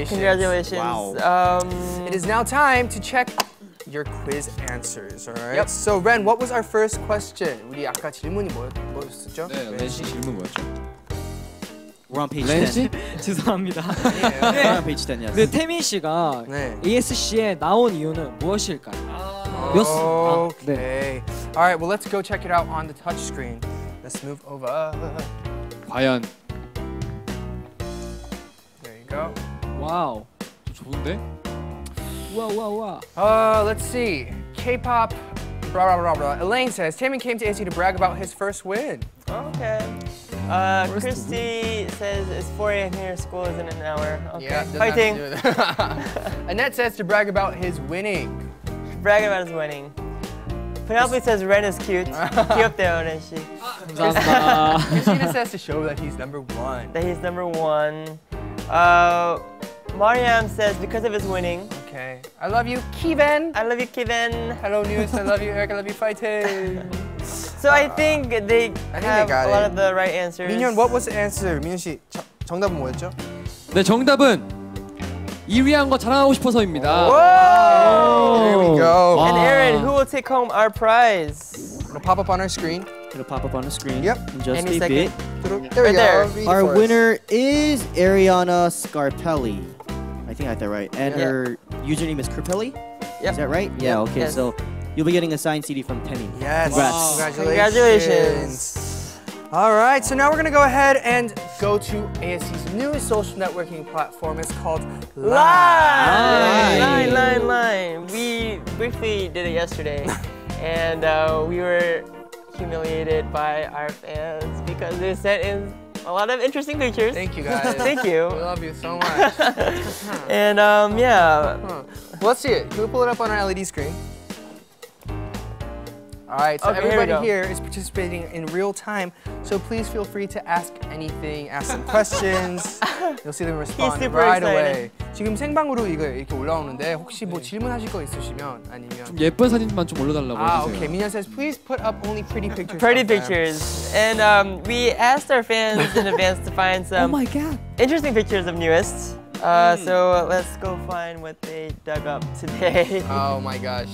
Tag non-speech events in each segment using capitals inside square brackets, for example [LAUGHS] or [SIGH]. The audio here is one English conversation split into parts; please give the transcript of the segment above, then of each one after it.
Congratulations. Wow. Um, It is now time to check your quiz answers. All right. Yep. So Ren, what was our first question? 우리 아까 질문이 뭐, 뭐였었죠? 네, 렌씨 질문 뭐였죠? We're on page 렌 10. 씨? [LAUGHS] 죄송합니다. We're on page 10, yes. 네, 태민 씨가 네. ASC에 나온 이유는 무엇일까요? 몇 수? 아, 네. Okay. All right. Well, let's go check it out on the touch screen. Let's move over. 과연 와우. 좀 좋은데? 와, 와, 와. Uh, let's see. K-pop. Blah blah blah blah. Elaine says Taemin came to AC to brag about his first win. okay. Uh, Christy says it's 4 a.m. here. School is in an hour. Okay. doesn't have to Fighting. do [LAUGHS] with it. Annette says to brag about his winning. Brag about his winning. Penelope says Ren is cute. 귀엽대요, [LAUGHS] Ren 씨. 감사합니다. Christina says to show that he's number one. That he's number one. Uh, Mariam says because of his winning. Okay. I love you, Kevin. I love you, Kevin. Hello, News. I love you, Eric. I love you, fighting. so uh, I think they I think have they got a lot it. of the right answers. 민현, what was the answer? 민현 씨, 저, 정답은 뭐였죠? 네, 정답은 2위 한거 자랑하고 싶어서입니다. Whoa! Here we go. And Aron, who will take home our prize? It'll pop up on our screen. It'll pop up on the screen. Yep. In just Any a second. bit. There we right go. There. Our winner is Ariana Scarpelli. I think I got that right. And Yeah. her username is Carpelli. Yep. Is that right? Yeah, okay. Yes. So you'll be getting a signed CD from Temi. Yes. Congrats. Congratulations. All right, so now we're gonna go ahead and go to ASC's newest social networking platform. It's called Line, Line. line, line, line. We briefly did it yesterday, [LAUGHS] and uh, we were humiliated by our fans because they sent in a lot of interesting pictures. Thank you guys. [LAUGHS] Thank you. We love you so much. [LAUGHS] And um, yeah, Huh. Well, let's see it. Can we pull it up on our LED screen? All right, so Okay, everybody go. here is participating in real time, so please feel free to ask anything, ask some questions. [LAUGHS] You'll see them respond right excited. away. 지금 생방으로 이거 이렇게 올라오는데 혹시 뭐 질문하실 거 있으시면 아니면 좀 예쁜 사진만 좀 올려달라고 아, 해주세요. okay. Minyan says please put up only pretty pictures. pretty of them." pictures. And um, we asked our fans in advance to find Oh some god. interesting pictures of newest. Uh, so let's go find what they dug up today. Oh my gosh.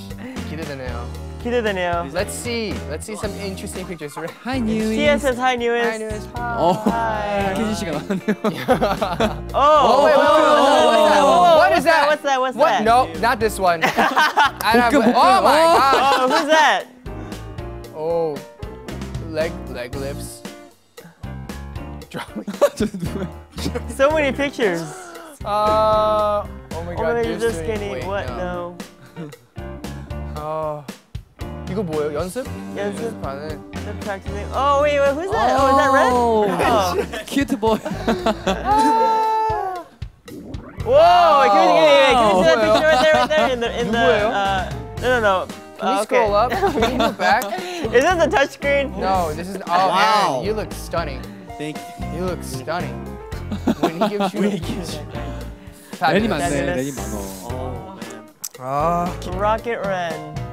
기대되네요. 기대되네요. Let's see. Let's see some interesting pictures. Hi new. Tia says hi newest. Hi, newest. 어, Hi. 혜진 씨가 나왔네요. Oh, [LAUGHS] [LAUGHS] wait, wait, wait, wait, wait, wait, Whoa, what what's is that? What's that? What's What? that? No, not this one. I [LAUGHS] have, 볶음, 볶음. oh my gosh. Oh, who's that? Oh, leg leg lifts. Drawing. 저 누구야? So many pictures. Uh, oh my Oh, god. you're you're just doing- kidding. wait, What? no. No. 이거 뭐예요? 연습? 연습 반에. Practicing. Oh wait, wait, who's that? Oh, is that Red? Oh. [LAUGHS] Cute boy. [LAUGHS] Whoa! Can you see that picture right there, right there in the in the? Uh, no, no, no. Can you uh, scroll okay. up? Can you move back? [LAUGHS] Is this a touch screen? No, this is. Oh, wow. Aron, you look stunning. Thank you. You look stunning. when he gives you. when he gives man. 레니 맞네. 레니 Rocket Ren.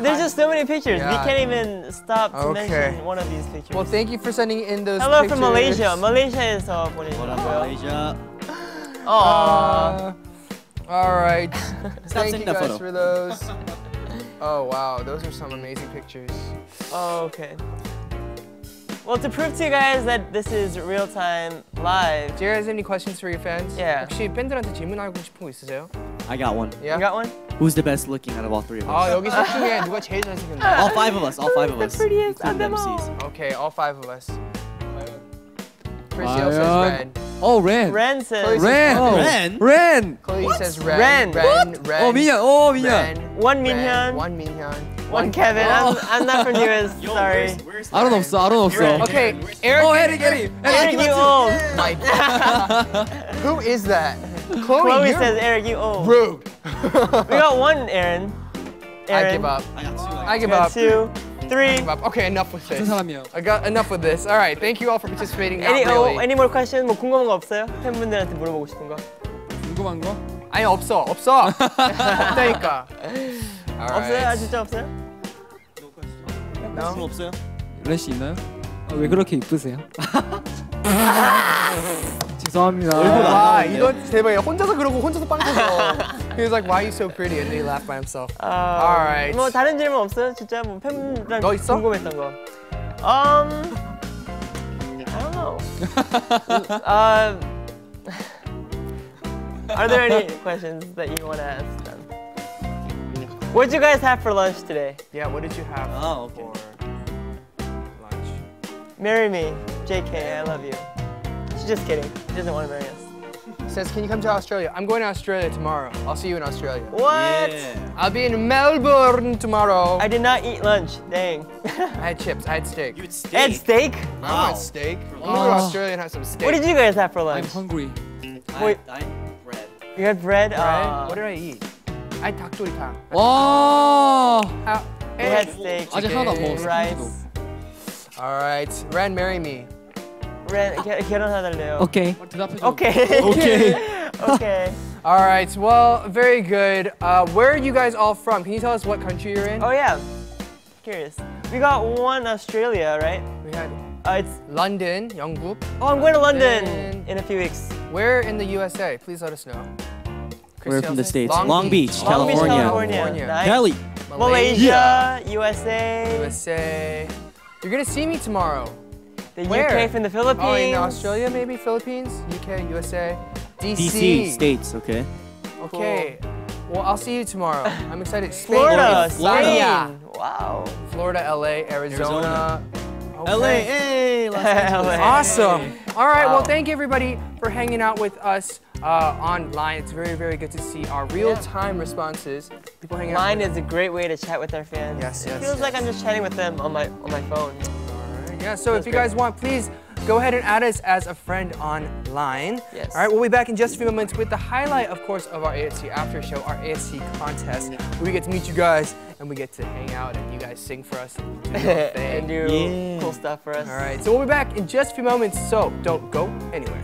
There's just so many pictures. We Yeah. can't even stop to Okay. mention one of these pictures. well, thank you for sending in those Hello pictures. from Malaysia. Malaysia에서 What up, 보내주셨고요. Malaysia? [GASPS] Aww. Uh, all right. [LAUGHS] Stop Thank sending you that guys photo. for those. Oh wow, those are some amazing pictures. Oh, okay. Well, to prove to you guys that this is real time live, Do you guys have any questions for your fans? Yeah. 혹시 팬들한테 질문하고 싶은 거 있으세요? I got one. you got one? Who's the best looking out of all three of 아 us? 여기 셋 중에 누가 제일 잘생겼나? All five of us. All five of us. The prettiest including of them all. MCs. Okay, all five of us. Priscilla says 과연? red. 어, 렌. Ren says 렌. Oh. Ren? 렌. Chloe says red. Ren. Ren. Ren. 어, 민현. 어, 민현. Ren. one Ren, Minhyun, One Minhyun. one Kevin. I'm, I'm not from newest. [LAUGHS] Sorry. 아론 없어. 아론 없어. Okay, Eric. 어, 에릭, 에릭. Eric, you old. [LAUGHS] Mike. Who is that? Chloe, Chloe you're says Eric, you old. rude. We got one Aaron. Aaron. I give up. I got two. I give up. two, three. Give up. Okay, enough with this. I got enough with this. All right, thank you all for participating. Not Any, really. oh, any more questions? 뭐 궁금한 거 없어요? 팬분들한테 물어보고 싶은 거? 궁금한 거? 아니 없어, 없어. 없다니까. All 없어요? 아 right. 진짜 없어요? No? 없어요? 렌씨 있나요? 아, 왜 그렇게 이쁘세요? 죄송합니다. 와 이거 대박이야. 혼자서 그러고 혼자서 빵 터져. [LAUGHS] He was like, why are you so pretty? And then he laughed by himself. 아, Alright. 뭐 다른 질문 없어요? 진짜 뭐 팬분들 너 있어? 궁금했던 거. Um, I don't know. [LAUGHS] uh, are there any questions that you want to ask them? What'd you guys have for lunch today? Yeah, what did you have Oh, okay. for lunch? Marry me, JK. I love you. She's just kidding. She doesn't want to marry us. Says, can you come to Australia? I'm going to Australia tomorrow. I'll see you in Australia. What? I'll be in Melbourne tomorrow. I did not eat lunch. Dang. [LAUGHS] I had chips. I had steak. You would steak. and steak. I want steak. I'm gonna go to Australia and have some steak. What did you guys have for I'm lunch? hungry. Wait. I, I bread. You had bread. Right? Uh, what did I eat? I had 닭도리탕. 와. Uh, we had steak. 아직 하나도 안 먹었어. rice. All right, Ran, marry me. 렌 게- 결혼해달래요. 오케이. [LAUGHS] 대답해줘. Okay. 오케이. [LAUGHS] okay. All right, well, very good. Uh, where are you guys all from? Can you tell us what country you're in? Oh yeah. Curious. We got one Australia, right? We had Uh, it's. London, 영국. Oh, I'm going to London London. in a few weeks. Where in the USA? Please let us know. We're from the Christian? States. Long, Beach, Long Beach, California. California. California. Nice. Cali. Malaysia, USA, USA. You're gonna see me tomorrow. the Where? UK from the Philippines. Oh, in Australia, maybe Philippines, UK, USA, DC. DC, States, okay. Okay. Well, I'll see you tomorrow. I'm excited. Spain, Florida, Florida, Spain. Wow. Florida, LA, Arizona. Okay. LA, hey, Los LA. [LAUGHS] Awesome. All right. Well, thank you everybody for hanging out with us uh, online. It's very, very good to see our real-time responses. People hanging Line out. Online is a great way to chat with our fans. Yes, it yes, feels like. I'm just chatting with them on my on my phone. Alright, Yeah. So if That's you great. guys want, please go ahead and add us as a friend online. Yes. All right. We'll be back in just a few moments with the highlight, of course, of our ASC after show, our ASC contest, where we get to meet you guys and we get to hang out and you guys sing for us and do your [LAUGHS] and do Yeah. cool stuff for us. All right. So we'll be back in just a few moments. So don't go anywhere.